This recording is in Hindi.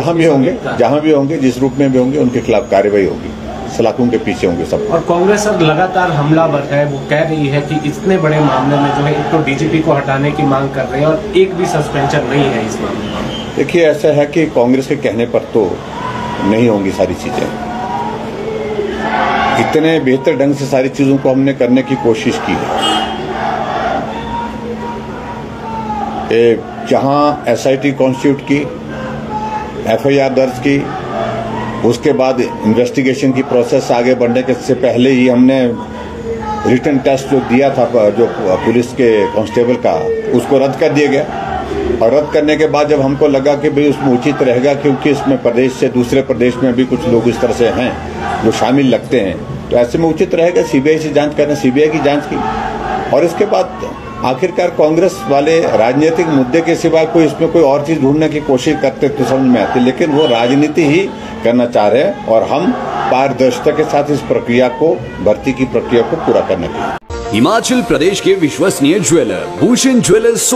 जहाँ भी होंगे जहाँ भी होंगे जिस रूप में भी होंगे उनके खिलाफ कार्रवाई होगी। सलाखों के पीछे होंगे सब। और कांग्रेस सर लगातार हमलावर है वो कह रही है कि इतने बड़े मामले में जो है एक तो डीजीपी को हटाने की मांग कर रहे हैं और एक भी सस्पेंशन नहीं है इस मामले में। देखिए ऐसा है कि कांग्रेस के कहने पर तो नहीं होंगी सारी चीज़ें। इतने बेहतर ढंग से सारी चीज़ों को हमने करने की कोशिश की है। जहाँ एसआईटी कॉन्स्टिट्यूट की एफआईआर दर्ज की। उसके बाद इन्वेस्टिगेशन की प्रोसेस आगे बढ़ने के से पहले ही हमने रिटर्न टेस्ट जो दिया था, जो पुलिस के कांस्टेबल का, उसको रद्द कर दिया गया। और रद्द करने के बाद जब हमको लगा कि भाई उसमें उचित रहेगा, क्योंकि इसमें प्रदेश से दूसरे प्रदेश में भी कुछ लोग इस तरह से हैं जो शामिल लगते हैं तो ऐसे में उचित रहेगा। सीबीआई से जाँच करना, सीबीआई की जाँच की। और इसके बाद आखिरकार कांग्रेस वाले राजनीतिक मुद्दे के सिवा कोई इसमें कोई और चीज़ ढूँढने की कोशिश करते तो समझ में आती, लेकिन वो राजनीति ही करना चाह रहे हैं और हम पारदर्शिता के साथ इस प्रक्रिया को, भर्ती की प्रक्रिया को पूरा करने के हिमाचल प्रदेश के विश्वसनीय ज्वेलर, भूषण ज्वेलर्स